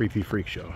creepy freak show.